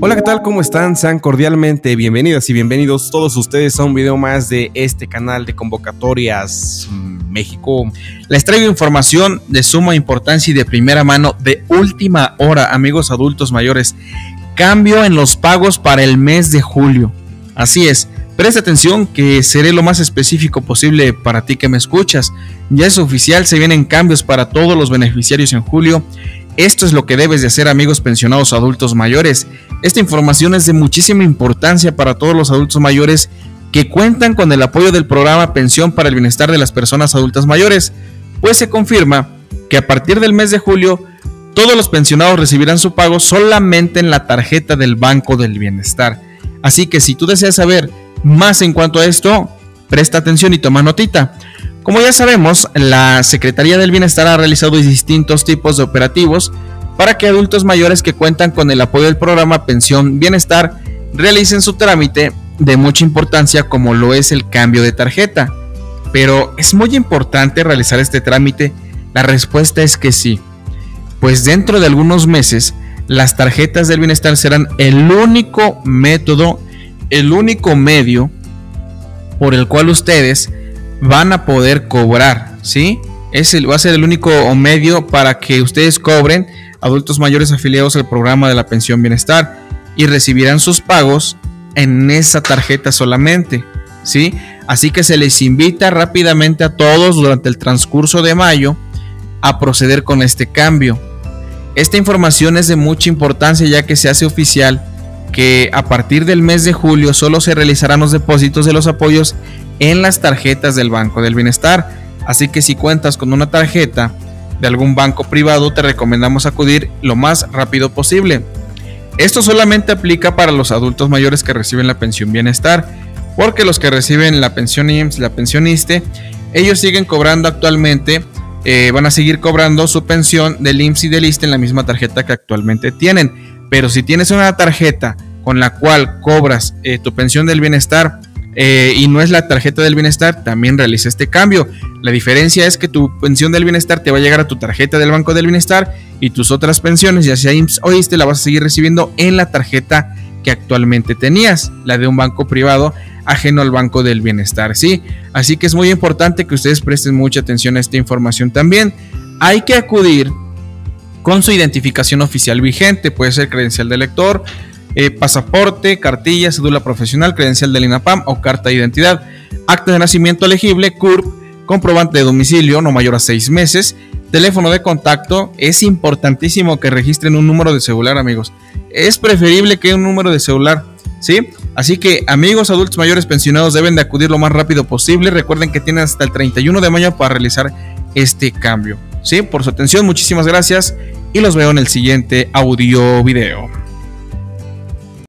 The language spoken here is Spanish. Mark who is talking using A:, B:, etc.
A: Hola, ¿qué tal? ¿Cómo están? Sean cordialmente bienvenidas y bienvenidos todos ustedes a un video más de este canal de convocatorias mm, México.
B: Les traigo información de suma importancia y de primera mano de última hora, amigos adultos mayores. Cambio en los pagos para el mes de julio. Así es, presta atención que seré lo más específico posible para ti que me escuchas. Ya es oficial, se vienen cambios para todos los beneficiarios en julio esto es lo que debes de hacer amigos pensionados adultos mayores. Esta información es de muchísima importancia para todos los adultos mayores que cuentan con el apoyo del programa Pensión para el Bienestar de las Personas Adultas Mayores, pues se confirma que a partir del mes de julio todos los pensionados recibirán su pago solamente en la tarjeta del Banco del Bienestar. Así que si tú deseas saber más en cuanto a esto, presta atención y toma notita. Como ya sabemos, la Secretaría del Bienestar ha realizado distintos tipos de operativos para que adultos mayores que cuentan con el apoyo del programa Pensión Bienestar realicen su trámite de mucha importancia como lo es el cambio de tarjeta. Pero ¿es muy importante realizar este trámite? La respuesta es que sí, pues dentro de algunos meses las tarjetas del bienestar serán el único método, el único medio por el cual ustedes van a poder cobrar, ¿sí? Es el, va a ser el único medio para que ustedes cobren adultos mayores afiliados al programa de la pensión bienestar y recibirán sus pagos en esa tarjeta solamente, ¿sí? Así que se les invita rápidamente a todos durante el transcurso de mayo a proceder con este cambio. Esta información es de mucha importancia ya que se hace oficial que a partir del mes de julio solo se realizarán los depósitos de los apoyos en las tarjetas del Banco del Bienestar. Así que si cuentas con una tarjeta de algún banco privado, te recomendamos acudir lo más rápido posible. Esto solamente aplica para los adultos mayores que reciben la pensión bienestar, porque los que reciben la pensión IMSS, la pensión ISTE, ellos siguen cobrando actualmente, eh, van a seguir cobrando su pensión del IMSS y del ISTE en la misma tarjeta que actualmente tienen. Pero si tienes una tarjeta con la cual cobras eh, tu pensión del bienestar eh, y no es la tarjeta del bienestar, también realiza este cambio. La diferencia es que tu pensión del bienestar te va a llegar a tu tarjeta del Banco del Bienestar y tus otras pensiones, ya sea IMSS o ISTE, la vas a seguir recibiendo en la tarjeta que actualmente tenías, la de un banco privado ajeno al Banco del Bienestar, ¿sí? Así que es muy importante que ustedes presten mucha atención a esta información también. Hay que acudir con su identificación oficial vigente, puede ser credencial de lector, eh, pasaporte, cartilla, cédula profesional, credencial del INAPAM o carta de identidad, acta de nacimiento elegible, CURP, comprobante de domicilio no mayor a seis meses, teléfono de contacto. Es importantísimo que registren un número de celular, amigos. Es preferible que un número de celular, ¿sí? Así que, amigos adultos mayores pensionados deben de acudir lo más rápido posible. Recuerden que tienen hasta el 31 de mayo para realizar este cambio. ¿Sí? Por su atención, muchísimas gracias y los veo en el siguiente audio video.